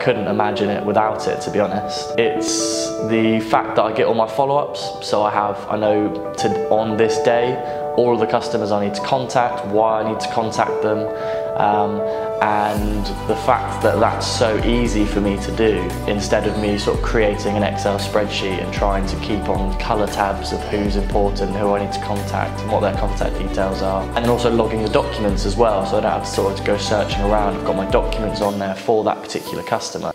couldn't imagine it without it, to be honest. It's the fact that I get all my follow-ups, so I have, I know to, on this day, all of the customers I need to contact, why I need to contact them, um, and the fact that that's so easy for me to do instead of me sort of creating an Excel spreadsheet and trying to keep on colour tabs of who's important, who I need to contact and what their contact details are. And also logging the documents as well so I don't have to sort of go searching around. I've got my documents on there for that particular customer.